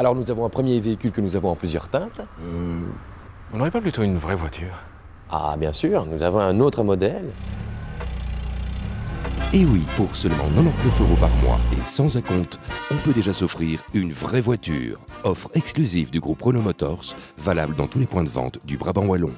Alors nous avons un premier véhicule que nous avons en plusieurs teintes. Euh, on n'aurait pas plutôt une vraie voiture? Ah bien sûr, nous avons un autre modèle. Et oui, pour seulement 99 euros par mois et sans acompte, on peut déjà s'offrir une vraie voiture. Offre exclusive du groupe Renault Motors, valable dans tous les points de vente du Brabant Wallon.